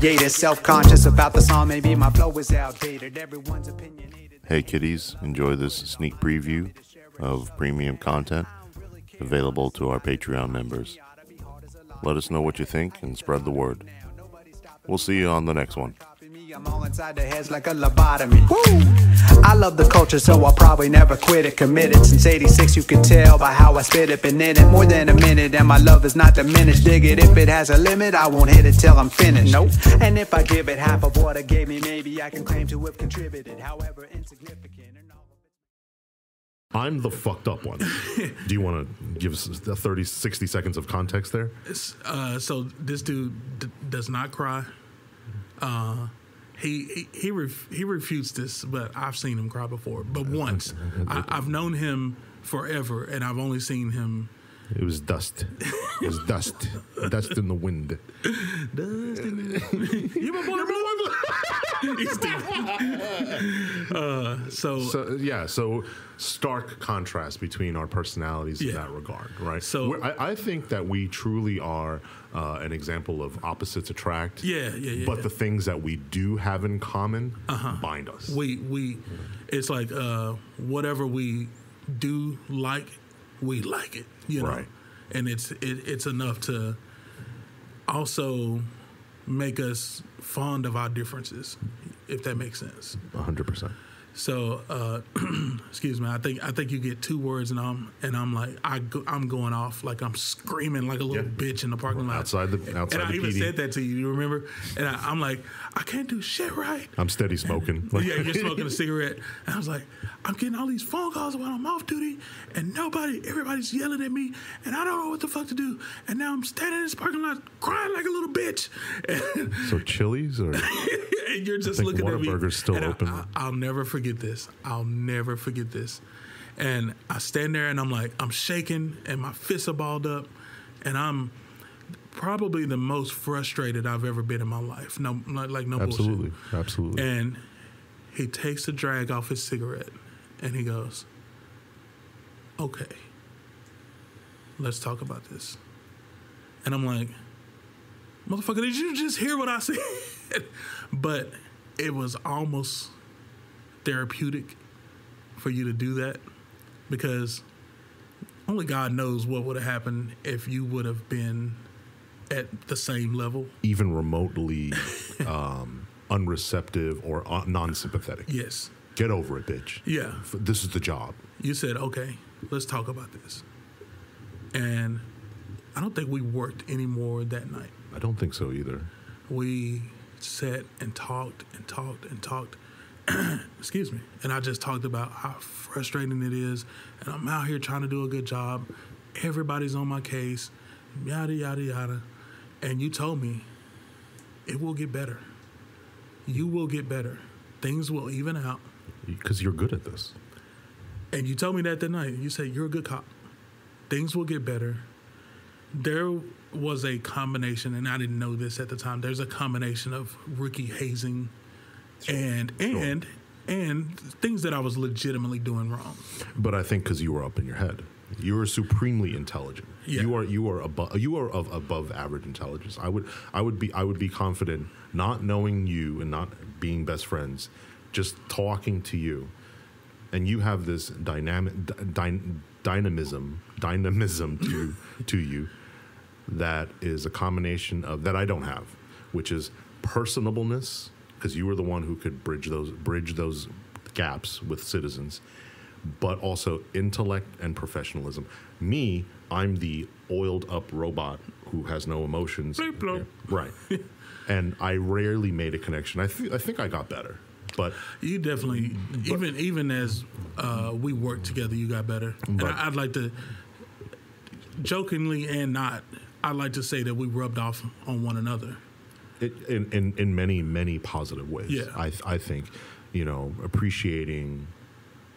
hiatus. Self conscious about the song, maybe my flow is outdated. Everyone's. Hey kiddies, enjoy this sneak preview of premium content available to our Patreon members. Let us know what you think and spread the word. We'll see you on the next one. I'm all inside the heads like a lobotomy. Woo! I love the culture, so I'll probably never quit it. Committed since 86, you can tell by how I spit it. Been in it more than a minute, and my love is not diminished. Dig it, if it has a limit, I won't hit it till I'm finished. Nope. And if I give it half of what it gave me, maybe I can claim to have contributed, however insignificant. and all of it. I'm the fucked up one. Do you want to give us 30, 60 seconds of context there? Uh, so this dude d- does not cry. Uh, he he he, ref- he refutes this, but I've seen him cry before. But once, I, I've known him forever, and I've only seen him. It was dust. It was dust. dust in the wind. You my boy, Blue? He's uh, so, So yeah, so stark contrast between our personalities in that regard, right? So- I, I think that we truly are uh, an example of opposites attract. Yeah, yeah, yeah, But yeah. the things that we do have in common bind us. we we it's like uh, whatever we do like, we like it. You know, Right. and it's it, it's enough to also make us fond of our differences, if that makes sense. hundred percent. So, uh, excuse me. I think I think you get two words, and I'm and I'm like I go, I'm going off like I'm screaming like a little Yeah. bitch in the parking lot Outside the- outside And I even PD. said that to you. You remember? And I, I'm like, I can't do shit right. I'm steady smoking. Like- yeah, you're smoking a cigarette. And I was like, I'm getting all these phone calls while I'm off duty, and nobody, everybody's yelling at me, and I don't know what the fuck to do. And now I'm standing in this parking lot crying like a little bitch. And, so Chili's or and you're just think looking at me. Still and I- open. I, I'll never forget this. I'll never forget this. And I stand there and I'm like, I'm shaking and my fists are balled up, and I'm probably the most frustrated I've ever been in my life. No, like, like no absolutely, bullshit. absolutely. absolutely. And he takes a drag off his cigarette and he goes, Okay, let's talk about this. And I'm like, Motherfucker, did you just hear what I said? but it was almost therapeutic for you to do that because only God knows what would have happened if you would have been at the same level. Even remotely um, unreceptive or uh, non-sympathetic. Yes. Get over it, bitch. Yeah. This is the job. you said, okay, let's talk about this. And I don't think we worked anymore that night. I don't think so either. We sat and talked and talked and talked. Excuse me. And I just talked about how frustrating it is. And I'm out here trying to do a good job. Everybody's on my case, yada, yada, yada. And you told me it will get better. You will get better. Things will even out. Because you're good at this. And you told me that that night. You said you're a good cop. Things will get better. There was a combination, and I didn't know this at the time. There's a combination of rookie hazing and and and things that I was legitimately doing wrong. But I think because you were up in your head, you are supremely intelligent. Yeah. You are you are above you are of above average intelligence. I would I would be I would be confident, not knowing you and not being best friends, just talking to you, and you have this dynamic dy, dynamism dynamism to to you that is a combination of that I don't have, which is personableness because you were the one who could bridge those bridge those gaps with citizens, but also intellect and professionalism. Me, I'm the oiled up robot who has no emotions. Bleep bloop. Yeah, right. and I rarely made a connection. I think I think I got better, but You definitely, even even as uh, we worked together, you got better. And But- I, I'd like to, jokingly and not, I'd like to say that we rubbed off on one another. it, in, in in many many positive ways. Yeah. I I think you know appreciating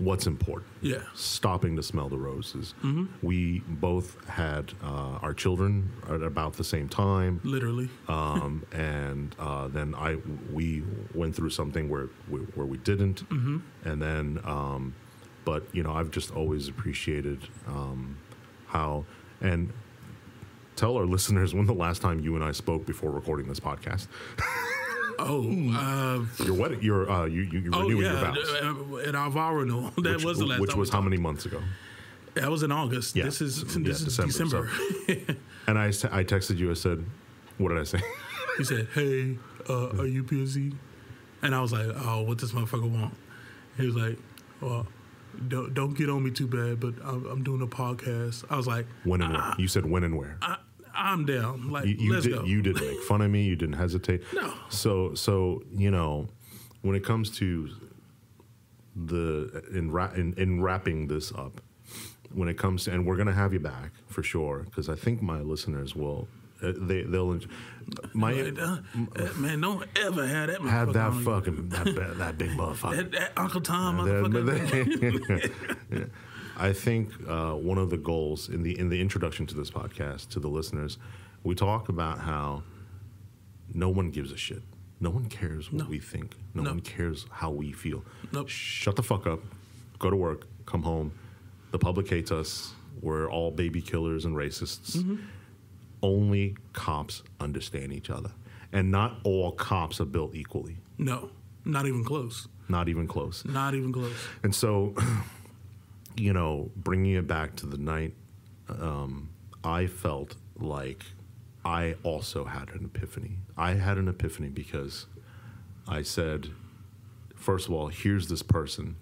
what's important. Yeah. Stopping to smell the roses. Mm-hmm. We both had uh, our children at about the same time. Literally. um, and uh, then I we went through something where we, where we didn't, Mm-hmm. and then um, but you know I've just always appreciated um, how and tell our listeners when the last time you and I spoke before recording this podcast. Oh, uh, Your wedding, your uh, you you you're oh renewing yeah, your vows, uh, at our vow renewal. That which, was the last. which was how many months ago? That was in August. Yeah. This is Yeah, this is December, December. And I texted you. I said, "What did I say?" he said, "Hey, uh, are you busy?" And I was like, "Oh, what this motherfucker want?" He was like, "Well, don't don't get on me too bad, but I'm, I'm doing a podcast." I was like, when and where? You said when and where. I, "I'm down. Like, you, you let's did, go." You didn't make fun of me. You didn't hesitate. No. So so you know, when it comes to the in in, in wrapping this up, when it comes to and we're gonna have you back for sure because I think my listeners will uh, they they'll enjoy, my uh, man, don't ever have that. have that fucking that, that big motherfucker. That, that Uncle Tom That- motherfucker. Yeah. I think uh, one of the goals in the in the introduction to this podcast to the listeners, we talk about how no one gives a shit. No one cares what No. we think. No, No. one cares how we feel. Nope. Shut the fuck up. Go to work. Come home. The public hates us. We're all baby killers and racists. Mm-hmm. Only cops understand each other, and not all cops are built equally. no, not even close. Not even close. Not even close. And so, you know, bringing it back to the night, um, I felt like I also had an epiphany. I had an epiphany because I said, first of all, here's this person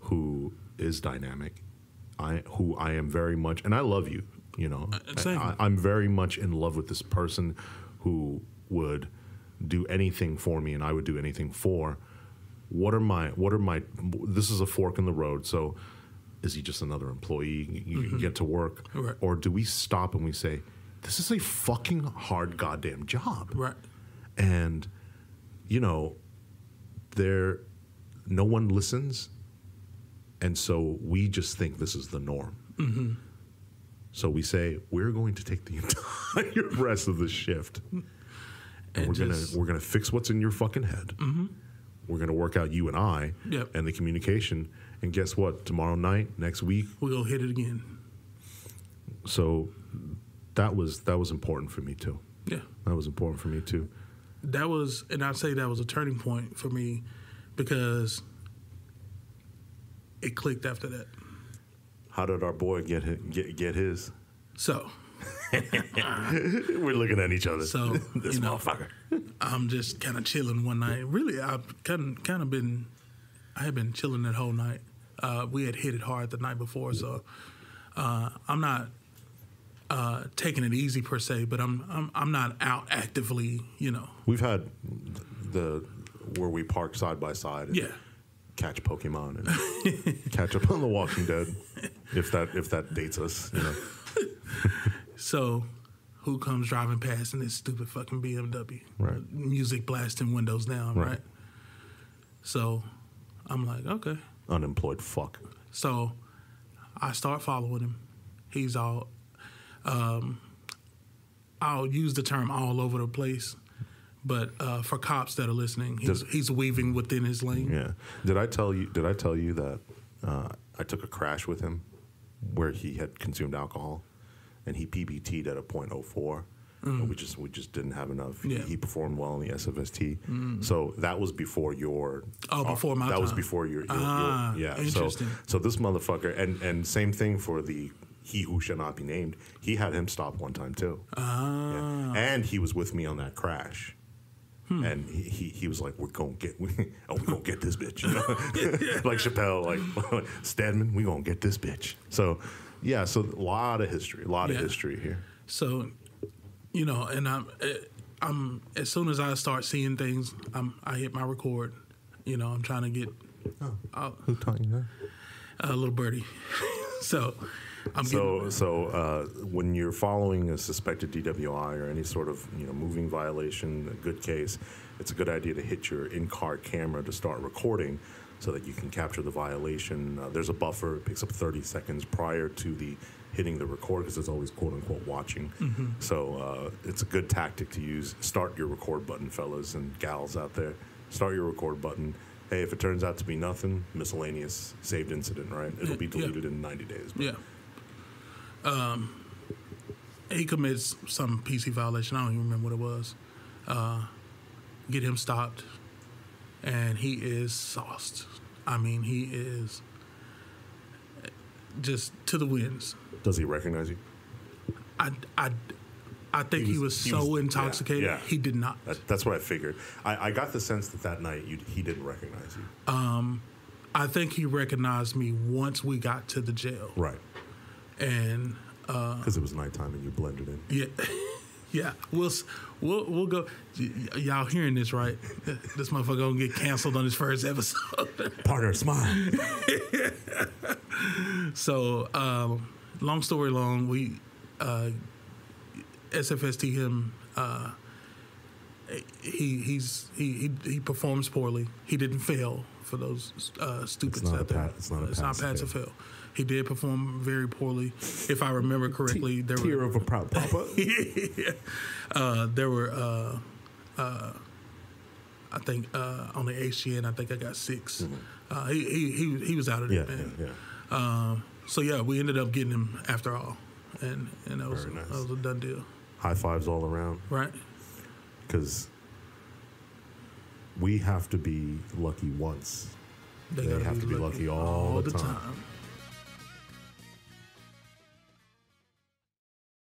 who is dynamic, I who I am very much, and I love you. You know, same. I, I'm very much in love with this person who would do anything for me, and I would do anything for what are my what are my this is a fork in the road so is he just another employee you can mm-hmm. get to work Right. or do we stop and we say this is a fucking hard goddamn job Right. and you know there no one listens and so we just think this is the norm mm-hmm. so we say we're going to take the entire rest of the shift and, And we're just- gonna we're gonna fix what's in your fucking head. Mm-hmm. We're gonna work out you and I Yep. and the communication. And guess what? Tomorrow night, next week. We're gonna hit it again. So that was that was important for me too. Yeah. That was important for me too. that was and i'd say that was a turning point for me because it clicked after that How did our boy get hi- get get his? so We're looking at each other. So, this you know, motherfucker. i'm just kind of chilling one night really i've kind of, kind of been i had been chilling that whole night uh, we had hit it hard the night before so uh, i'm not uh, taking it easy per se but I'm, I'm i'm not out actively you know We've had the where we park side by side. And yeah Catch Pokemon and catch up on The Walking Dead, if that if that dates us, you know. So, who comes driving past in this stupid fucking BMW? Right. Music blasting windows down, Right. right? So, I'm like, okay. Unemployed fuck. So, I start following him. He's all, um, I'll use the term all over the place, but uh, for cops that are listening, he's, Does- he's weaving within his lane. Yeah. Did I tell you? Did I tell you that uh, I took a crash with him where he had consumed alcohol and he PBT'd at a .04. And we just we just didn't have enough. He- Mm. Yeah. Mm. He, performed well in the SFST, so that was before your. Oh, before my That was before your. your, your- Ah, yeah. interesting. So so this motherfucker and and same thing for the he who shall not be named. He had him stop one time too. Ah, Yeah. And he was with me on that crash. Hmm. And he, he, he was like, "We're gonna get, we, oh, we gonna get this bitch," you know, like Chappelle, like Stedman, we gonna get this bitch. So, yeah, so a lot of history, a lot Yeah. of history here. So, you know, and I'm, eh, I'm as soon as I start seeing things, I'm, I hit my record. You know, I'm trying to get uh, Who taught you that? a little birdie. so, I'm So, getting, so uh, when you're following a suspected DWI or any sort of you know moving violation, a good case, it's a good idea to hit your in-car camera to start recording, so that you can capture the violation. Uh, there's a buffer; it picks up 30 seconds prior to the hitting the record because it's always quote unquote watching. So uh, it's a good tactic to use. Start your record button, fellas and gals out there. Start your record button. Hey, if it turns out to be nothing, miscellaneous saved incident, right? It'll be Yeah. deleted in 90 days. but- yeah. Um, he commits some PC violation. I don't even remember what it was. Uh, get him stopped, and he is sauced. I mean, he is just to the winds. Does he recognize you? I, I, I think he He was, was- he so was- intoxicated. yeah. He did not. That, that's what I figured. I, I got the sense that that night you, he didn't recognize you. Um, I think he recognized me once we got to the jail, Right. and uh, Because it was nighttime and you blended in. yeah, yeah. We'll we'll we'll go. y- y'all hearing this right? This motherfucker gonna get canceled on his first episode. Partner, smile. so, um, long story long, we uh, SFST him. Uh, he he's he, he he performs poorly. He didn't fail for those uh, stupid It's not a out there. pa- it's not a it's not pass pass to or fail. He did perform very poorly. If I remember correctly, there Tear were of a proud papa. uh, there were uh, uh, I think uh, on the HGN, I think I got 6 Uh, he, he he he was out of there, Mm-hmm. yeah, man. yeah, yeah. Um, so yeah, we ended up getting him after all, and and that was nice. that was a done deal, High fives all around. right? Because we have to be lucky once. They gotta have to be lucky all the time.